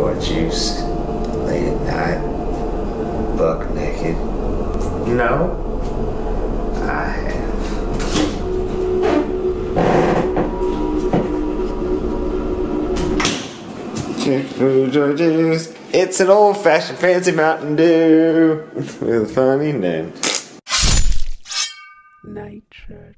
or juice late at night, buck naked? No, I have. It's an old fashioned fancy Mountain Dew with a funny name. Night Church.